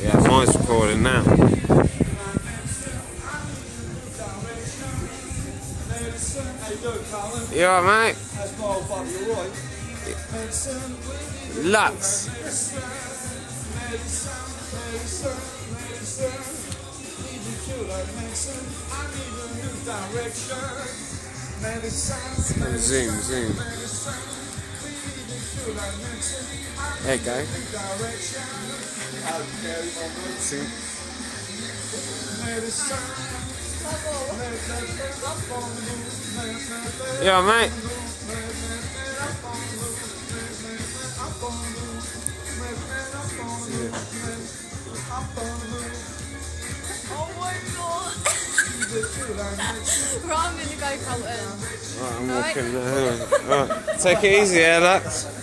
Yeah, mine's recording now. You alright, mate? Lux. Zoom, zoom. There you go. Zoom. Yeah, mate. Oh my god. right, I'm gonna go, Colton. Right, I'm walking. Uh, right. Take it easy, yeah, Lux.